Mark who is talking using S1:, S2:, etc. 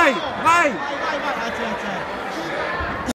S1: vai, vai!